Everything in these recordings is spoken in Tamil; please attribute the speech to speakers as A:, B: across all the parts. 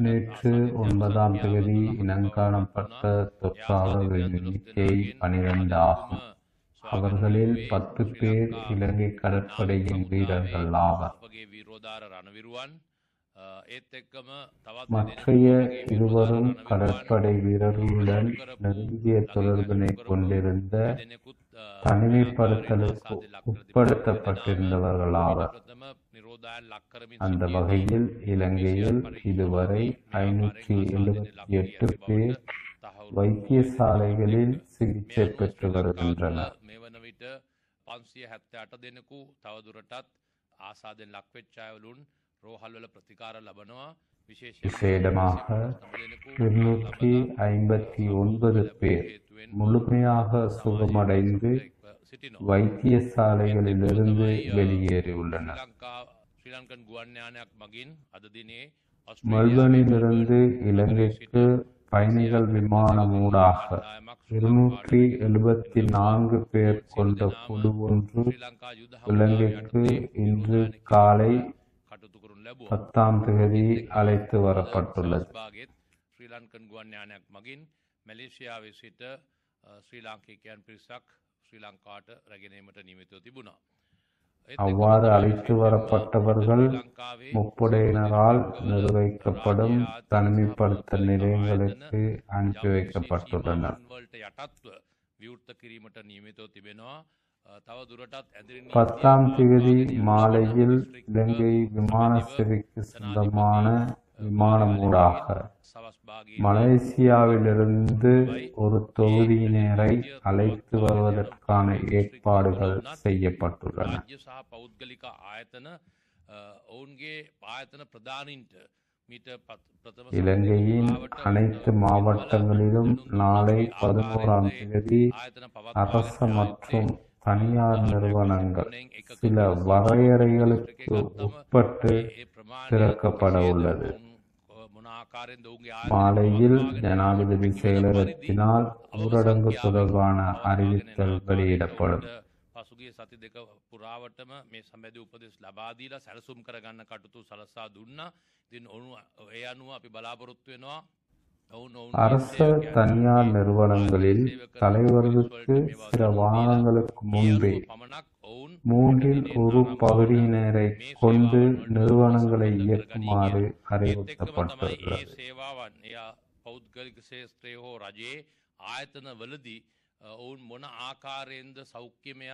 A: நேற்று ஒன்பதாம் தேதி இனங்காணப்பட்ட தொற்றாளர்களின் எண்ணிக்கை பனிரெண்டு ஆகும் அவர்களில் பத்து பேர் இலங்கை கடற்படையின் வீரர்கள் ஆவர் மற்றைய இருவரும் கடற்படை வீரர்களுடன் நெருங்கிய தொடர்பினை கொண்டிருந்த தனிமைப்படுத்தலுக்கு
B: உட்படுத்தப்பட்டிருந்தவர்களாவர்
A: அந்த வகையில் இலங்கையில் இதுவரை ஐநூற்றி எழுபத்தி எட்டு பேர் வைத்தியசாலைகளில் சிகிச்சை பெற்று வருகின்றனர். விசேடமாக இருநூற்றி ஐம்பத்தி ஒன்பது பேர் முழுமையாக சுகமடைந்து வைத்தியசாலைகளிலிருந்து வெளியேறியுள்ளனர் மெல்பனிலிருந்து இலங்கைக்கு பயணிகள் விமானம் ஊடாக இருநூற்றி எழுபத்தி நான்கு பேர் கொண்ட குழு ஒன்று இலங்கைக்கு இன்று காலை பத்தாம் தேதி அழைத்து வரப்பட்டுள்ளது
B: ශ්‍රී ලංකන් ගුවන්්‍යානයක් මගින් මැලේසියාවේ සිට අ, ශ්‍රී ලාංකිකයන් පිරිසක් ශ්‍රී ලංකාට රැගෙනීමට නිමිතව තිබුණා. ඒත්
A: அவ்வாறு அழைத்து வரப்பட்டவர்கள்
B: ලංකාවේ
A: முப்படையினரால் நிர்வகிக்கப்படும் தனிமைப்படுத்தல் நிலையங்களுக்கு அனுப்பி வைக்கப்பட்டுள்ளனர்
B: වලට යටත්ව විවෘත කිරීමට නියමිතව තිබෙනවා. අ, තව දුරටත් ඇදිරි
A: பத்தாம் தேதி மாலையில் இலங்கை விமான சேவைக்கு சொந்தமான
B: விமானமூடாக
A: மலேசியாவிலிருந்து ஒரு தொகுதியினரை அழைத்து வருவதற்கான ஏற்பாடுகள் செய்யப்பட்டுள்ளன. இலங்கையின் அனைத்து மாவட்டங்களிலும் நாளை பதினோராம் தேதி அரச மற்றும் தனியார் நிறுவனங்கள் சில வரையறைகளுக்கு உட்பட்டு திறக்கப்பட உள்ளது. மாலையில் ஜனாதிபதி செயலகத்தினால் ஊரடங்கு தொடர்பான அறிவித்தல் வெளியிடப்படும்
B: පසුගේ සති දෙක පුරාවටම මේ සම්බැධ උපදෙස් ලබාදීලා සැලසුම් කරගන්න කටුතු සලසා දුන්න තින් ඔනු ඒ අනුව අපි බලාපොරොත්තු වෙනවා ඔවුන් ඔවුන්
A: அரச தனியார் நிறுவனங்களில் தலைவர்களுக்கு சில வாரங்களுக்கு முன்பே
B: පමණක් ඔවුන්
A: மூன்றில் ஒரு பகுதியினரை கொண்டு நிறுவனங்களை இயக்குமாறு அறிவுறுத்தப்பட்டுள்ளது
B: ඒ සේවාවන් එයා පෞද්ගලික ශේත්‍රය හෝ රජයේ ආයතන වලදී අ, ඔවුන් මොන ආකාරයෙන්ද සෞඛ්‍යමය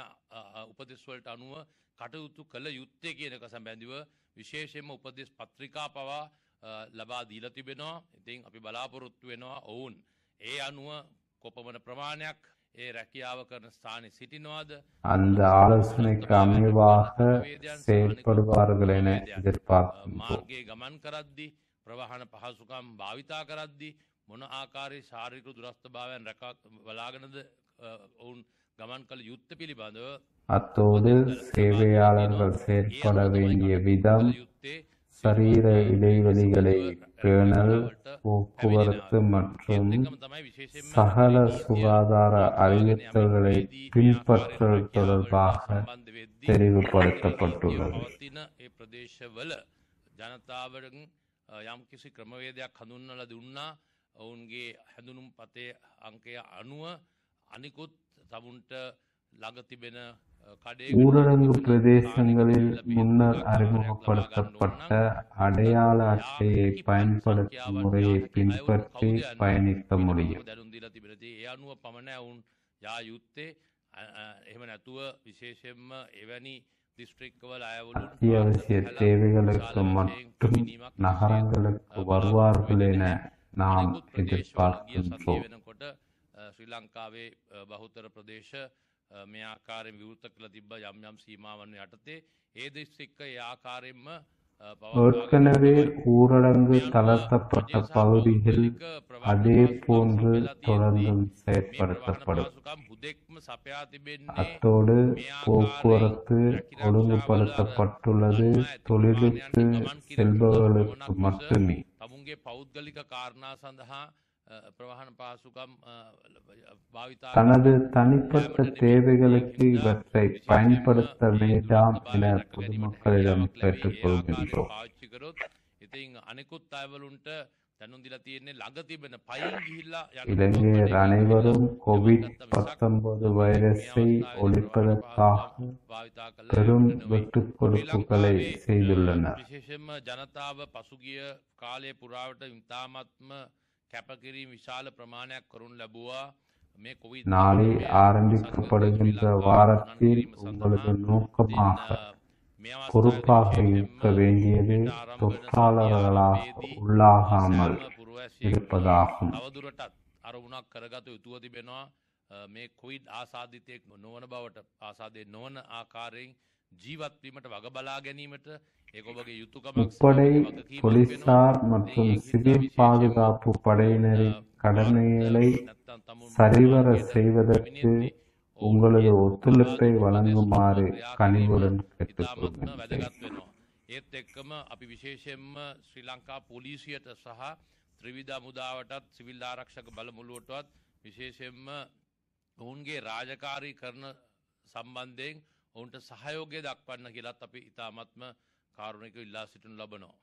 B: උපදෙස්වලට අනුව කටයුතු කළ යුත්තේ කියනක සැබැඳිව විශේෂයෙන්ම උපදෙස් පත්‍රිකා පවා අ, ලබා දීලා තිබෙනවා ඉතින් අපි බලාපොරොත්තු වෙනවා ඔවුන් ඒ අනුව කොපමණ ප්‍රමාණයක් ඒ රැකියාව කරන ස්ථානය සිටිනවාද
A: அந்த ஆலோசனைக்கு அமைவாக செயல்படுவார்கள் என எதிர்பார்க்கின்றோம்
B: මාර්ගයේ ගමන් කරද්දි ප්‍රවාහන පහසුකම් භාවිතා කරද්දි මොන ආකාරයේ ශාරික දුරස්ථ භාවයන් රැකා බලාගෙනද අ, ඔවුන් ගමන් කළ යුත්ත පිළිබඳව
A: அத்தோடு சேவையாளர்கள் செயற்பட வேண்டிய விதம்
B: යුත්තේ
A: சரீர இடைவெளிகளை பேணல் போக்குவரத்து மற்றும்
B: එකම තමයි විශේෂයෙන්ම
A: சகல சுகாதார அறிவித்தல்களை பின்பற்றல் தொடர்பாக
B: සම්බන්ධ වෙද්දී
A: தெரிவுபடுத்தப்பட்டுள்ளது
B: පවතින ඒ ප්‍රදේශවල ජනතාවරින් යම් කිසි ක්‍රමවේදයක් හඳුන්නල දුන්නා ඔවුන්ගේ හැඳුනුම් පතේ අංකය අනුව අනිකුත් තමුන්ට ළඟ තිබෙන කඩේ
A: ஊரடங்கு பிரதேசங்களில் முன்னர் அறிமுகப்படுத்தப்பட்ட அடையாள அட்டையை பயன்படுத்தும் முறையை பின்பற்றி பயணிக்க முடியும். அத்தியாவசிய தேவைகளுக்கு மட்டும் நகரங்களுக்கு வருவார்கள் என நாம் எதிர்பார்க்கின்றோம்.
B: ஸ்ரீலங்காவே பகுத்தர பிரதேச අ, බහුතර ප්‍රදේශ අ, මේ ආකාරයෙන් විවෘත කළ තිබ්බ යම් යම් සීමාවන් යටතේ ඒ දිස්ත්‍රික්ක ඒ ආකාරයෙන්ම අ, පවත්වා
A: ஏற்கனவே ஊரடங்கு தளர்த்தப்பட்ட பகுதிகள் அதே போன்று தொடர்ந்தும் செயற்படுத்தப்படும்
B: පහසුකම් හුදෙක්ම සපයා තිබෙන්නේ
A: அத்தோடு போக்குவரத்து ஒழுங்குபடுத்தப்பட்டுள்ளது தொழிலுக்கு செல்பவர்களுக்கு மட்டுமே தனது தனிப்பட்ட தேவைகளுக்கு இவற்றை பயன்படுத்த வேண்டாம். என பொதுமக்களிடம் கேட்டுக்கொள்கின்றோம் இளைஞர் அனைவரும் கோவிட் பத்தொன்பது வைரஸை ஒழிப்பதற்காக பெரும் வெட்டுக் கொடுப்புகளை செய்துள்ளனர்.
B: විශේෂයෙන්ම ජනතාව පසුගිය කාලය පුරාවට ඉතාමත්ම කැපකිරීම විශාල ප්‍රමාණයක් කරුන් ලැබුවා මේ කොවිඩ්
A: நாளை ஆரம்பிக்கப்படுகின்ற வாரத்தில் உங்களது நோக்கமாக பொறுப்பாக இருக்க வேண்டியது தொற்றாளர்களாக உள்ளாகாமல் இருப்பதாகும்
B: තවදුරටත් අරමුණක් කරගත යුතුව තිබෙනවා අ, මේ කොයිඩ් ආසාධිතයෙක් නොවන බවට ආසාදය නොවන ආකාරයෙන් ජීවත්වීමට වග බලා ගැනීමට ඒක ඔබගේ යුතුකමක්
A: முப்படை
B: සහ වගකීමක්
A: போலீசார்
B: වෙනවා.
A: மற்றும்
B: ඒ
A: சிவில்
B: විශේෂයෙන්ම
A: பாதுகாப்பு படையினரின் கடமைகளை
B: නැත්තම් තමුන්
A: சரிவர
B: මාර්ගයට
A: செய்வதற்கு
B: පැමිණෙද්දී
A: உங்களது
B: ඔවුන්ගේ
A: ஒத்துழைப்பை
B: උපකාර
A: வழங்குமாறு
B: ක්‍රියාකිරීම
A: கனிவுடன்
B: ඉතාමත්ම
A: கேட்டுக்கொள்கின்றேன்
B: වැදගත් වෙනවා. ඒත් එක්කම අපි විශේෂයෙන්ම ශ්‍රී ලංකා පොලිසියට සහ ත්‍රිවිධ මුදාවටත් සිවිල් ආරක්ෂක බලමුළුවටත් විශේෂයෙන්ම ඔවුන්ගේ රාජකාරී කරන සම්බන්ධයෙන් ඔවුන්ට සහයෝගය දක්වන්න කියලත් අපි ඉතාමත්ම කාරුණික ඉල්ලා සිටිනු ලබනවා.